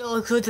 어, 그,